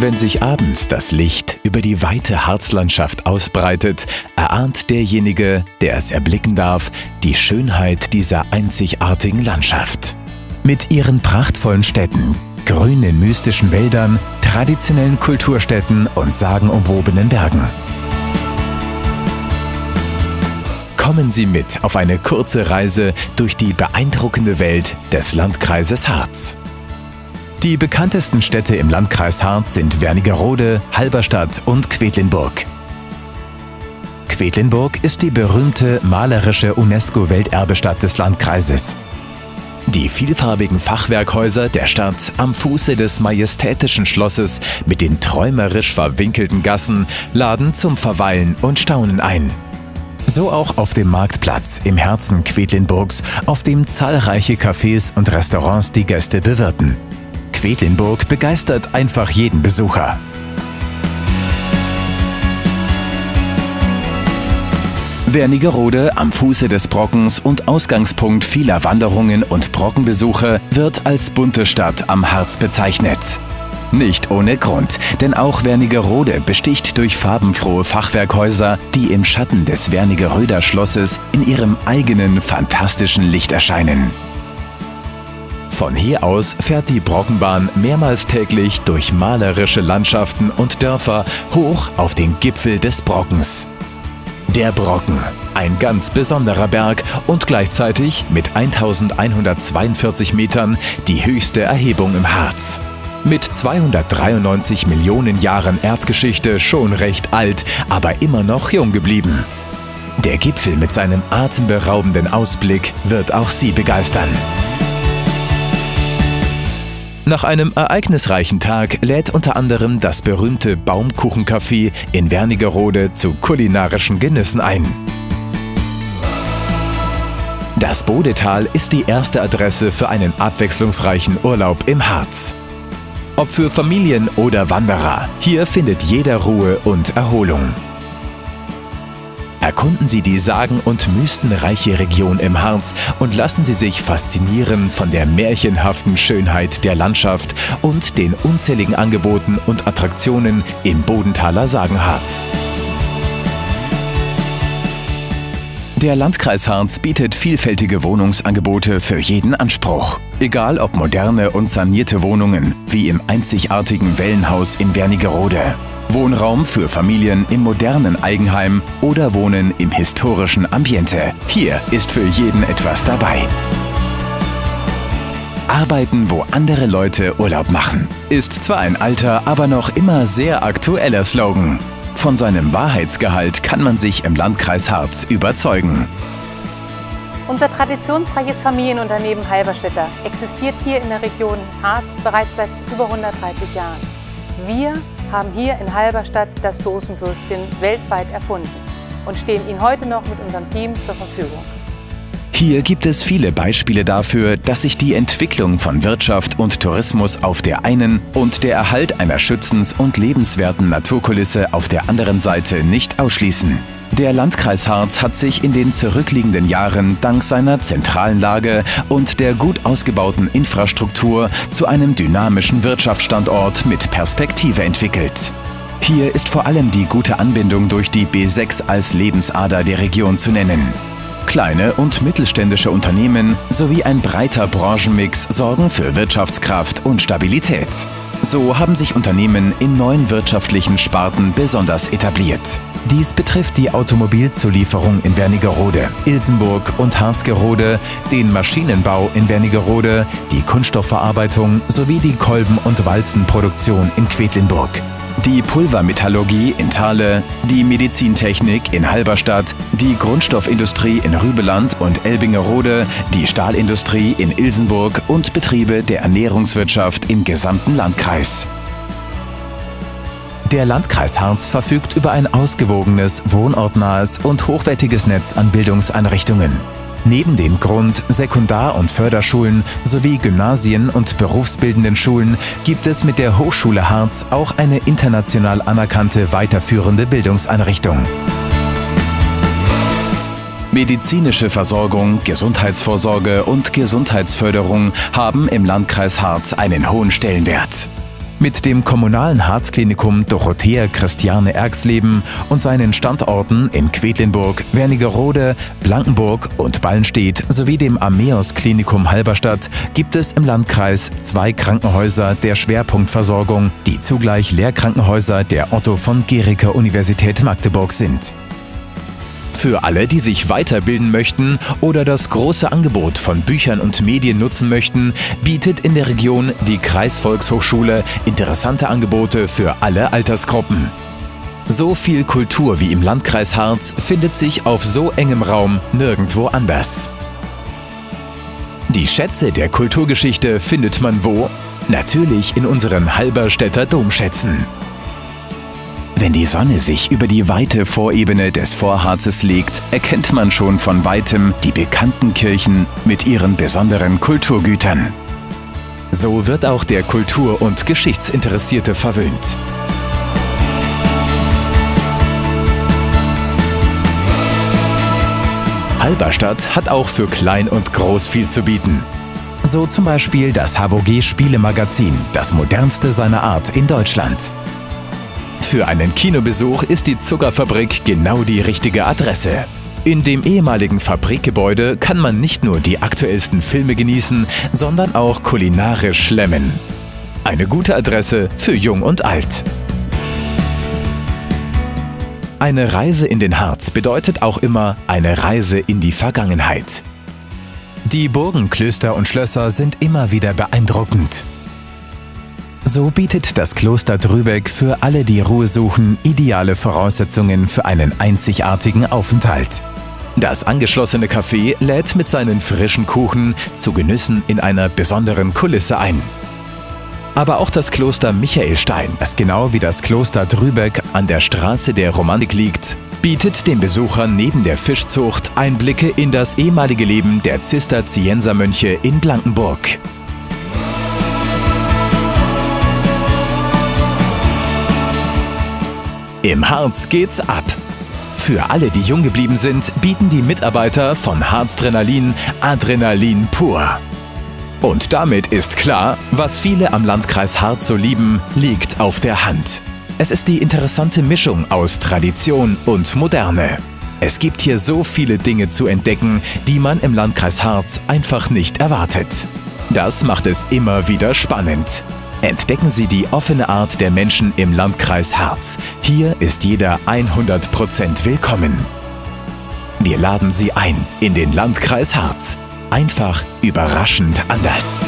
Wenn sich abends das Licht über die weite Harzlandschaft ausbreitet, erahnt derjenige, der es erblicken darf, die Schönheit dieser einzigartigen Landschaft. Mit ihren prachtvollen Städten, grünen mystischen Wäldern, traditionellen Kulturstätten und sagenumwobenen Bergen. Kommen Sie mit auf eine kurze Reise durch die beeindruckende Welt des Landkreises Harz. Die bekanntesten Städte im Landkreis Harz sind Wernigerode, Halberstadt und Quedlinburg. Quedlinburg ist die berühmte malerische UNESCO-Welterbestadt des Landkreises. Die vielfarbigen Fachwerkhäuser der Stadt am Fuße des majestätischen Schlosses mit den träumerisch verwinkelten Gassen laden zum Verweilen und Staunen ein. So auch auf dem Marktplatz im Herzen Quedlinburgs, auf dem zahlreiche Cafés und Restaurants die Gäste bewirten. Quedlinburg begeistert einfach jeden Besucher. Wernigerode am Fuße des Brockens und Ausgangspunkt vieler Wanderungen und Brockenbesuche wird als bunte Stadt am Harz bezeichnet. Nicht ohne Grund, denn auch Wernigerode besticht durch farbenfrohe Fachwerkhäuser, die im Schatten des Wernigeröder Schlosses in ihrem eigenen fantastischen Licht erscheinen. Von hier aus fährt die Brockenbahn mehrmals täglich durch malerische Landschaften und Dörfer hoch auf den Gipfel des Brockens. Der Brocken, ein ganz besonderer Berg und gleichzeitig mit 1142 Metern die höchste Erhebung im Harz. Mit 293 Millionen Jahren Erdgeschichte schon recht alt, aber immer noch jung geblieben. Der Gipfel mit seinem atemberaubenden Ausblick wird auch Sie begeistern. Nach einem ereignisreichen Tag lädt unter anderem das berühmte Baumkuchencafé in Wernigerode zu kulinarischen Genüssen ein. Das Bodetal ist die erste Adresse für einen abwechslungsreichen Urlaub im Harz. Ob für Familien oder Wanderer, hier findet jeder Ruhe und Erholung. Erkunden Sie die sagen- und mystenreiche Region im Harz und lassen Sie sich faszinieren von der märchenhaften Schönheit der Landschaft und den unzähligen Angeboten und Attraktionen im Bodenthaler Sagenharz. Der Landkreis Harz bietet vielfältige Wohnungsangebote für jeden Anspruch. Egal ob moderne und sanierte Wohnungen, wie im einzigartigen Wellenhaus in Wernigerode. Wohnraum für Familien im modernen Eigenheim oder Wohnen im historischen Ambiente. Hier ist für jeden etwas dabei. Arbeiten, wo andere Leute Urlaub machen. Ist zwar ein alter, aber noch immer sehr aktueller Slogan. Von seinem Wahrheitsgehalt kann man sich im Landkreis Harz überzeugen. Unser traditionsreiches Familienunternehmen Halberstädter existiert hier in der Region Harz bereits seit über 130 Jahren. Wir haben hier in Halberstadt das Dosenwürstchen weltweit erfunden und stehen Ihnen heute noch mit unserem Team zur Verfügung. Hier gibt es viele Beispiele dafür, dass sich die Entwicklung von Wirtschaft und Tourismus auf der einen und der Erhalt einer schützens- und lebenswerten Naturkulisse auf der anderen Seite nicht ausschließen. Der Landkreis Harz hat sich in den zurückliegenden Jahren dank seiner zentralen Lage und der gut ausgebauten Infrastruktur zu einem dynamischen Wirtschaftsstandort mit Perspektive entwickelt. Hier ist vor allem die gute Anbindung durch die B6 als Lebensader der Region zu nennen. Kleine und mittelständische Unternehmen sowie ein breiter Branchenmix sorgen für Wirtschaftskraft und Stabilität. So haben sich Unternehmen in neuen wirtschaftlichen Sparten besonders etabliert. Dies betrifft die Automobilzulieferung in Wernigerode, Ilsenburg und Harzgerode, den Maschinenbau in Wernigerode, die Kunststoffverarbeitung sowie die Kolben- und Walzenproduktion in Quedlinburg. Die Pulvermetallurgie in Thale, die Medizintechnik in Halberstadt, die Grundstoffindustrie in Rübeland und Elbingerode, die Stahlindustrie in Ilsenburg und Betriebe der Ernährungswirtschaft im gesamten Landkreis. Der Landkreis Harz verfügt über ein ausgewogenes, wohnortnahes und hochwertiges Netz an Bildungseinrichtungen. Neben den Grund-, Sekundar- und Förderschulen sowie Gymnasien und berufsbildenden Schulen gibt es mit der Hochschule Harz auch eine international anerkannte weiterführende Bildungseinrichtung. Medizinische Versorgung, Gesundheitsvorsorge und Gesundheitsförderung haben im Landkreis Harz einen hohen Stellenwert. Mit dem kommunalen Harzklinikum Dorothea Christiane Erxleben und seinen Standorten in Quedlinburg, Wernigerode, Blankenburg und Ballenstedt sowie dem Ameos Klinikum Halberstadt gibt es im Landkreis zwei Krankenhäuser der Schwerpunktversorgung, die zugleich Lehrkrankenhäuser der Otto von Gericke Universität Magdeburg sind. Für alle, die sich weiterbilden möchten oder das große Angebot von Büchern und Medien nutzen möchten, bietet in der Region die Kreisvolkshochschule interessante Angebote für alle Altersgruppen. So viel Kultur wie im Landkreis Harz findet sich auf so engem Raum nirgendwo anders. Die Schätze der Kulturgeschichte findet man wo? Natürlich in unseren Halberstädter Domschätzen. Wenn die Sonne sich über die weite Vorebene des Vorharzes legt, erkennt man schon von weitem die bekannten Kirchen mit ihren besonderen Kulturgütern. So wird auch der Kultur- und Geschichtsinteressierte verwöhnt. Halberstadt hat auch für Klein und Groß viel zu bieten. So zum Beispiel das HVG Spielemagazin, das modernste seiner Art in Deutschland. Für einen Kinobesuch ist die Zuckerfabrik genau die richtige Adresse. In dem ehemaligen Fabrikgebäude kann man nicht nur die aktuellsten Filme genießen, sondern auch kulinarisch schlemmen. Eine gute Adresse für Jung und Alt. Eine Reise in den Harz bedeutet auch immer eine Reise in die Vergangenheit. Die Burgen, Klöster und Schlösser sind immer wieder beeindruckend. So bietet das Kloster Drübeck für alle, die Ruhe suchen, ideale Voraussetzungen für einen einzigartigen Aufenthalt. Das angeschlossene Café lädt mit seinen frischen Kuchen zu Genüssen in einer besonderen Kulisse ein. Aber auch das Kloster Michaelstein, das genau wie das Kloster Drübeck an der Straße der Romanik liegt, bietet den Besuchern neben der Fischzucht Einblicke in das ehemalige Leben der Zisterziensermönche in Blankenburg. Im Harz geht's ab. Für alle, die jung geblieben sind, bieten die Mitarbeiter von Harzdrenalin Adrenalin pur. Und damit ist klar, was viele am Landkreis Harz so lieben, liegt auf der Hand. Es ist die interessante Mischung aus Tradition und Moderne. Es gibt hier so viele Dinge zu entdecken, die man im Landkreis Harz einfach nicht erwartet. Das macht es immer wieder spannend. Entdecken Sie die offene Art der Menschen im Landkreis Harz. Hier ist jeder 100% willkommen. Wir laden Sie ein in den Landkreis Harz. Einfach überraschend anders.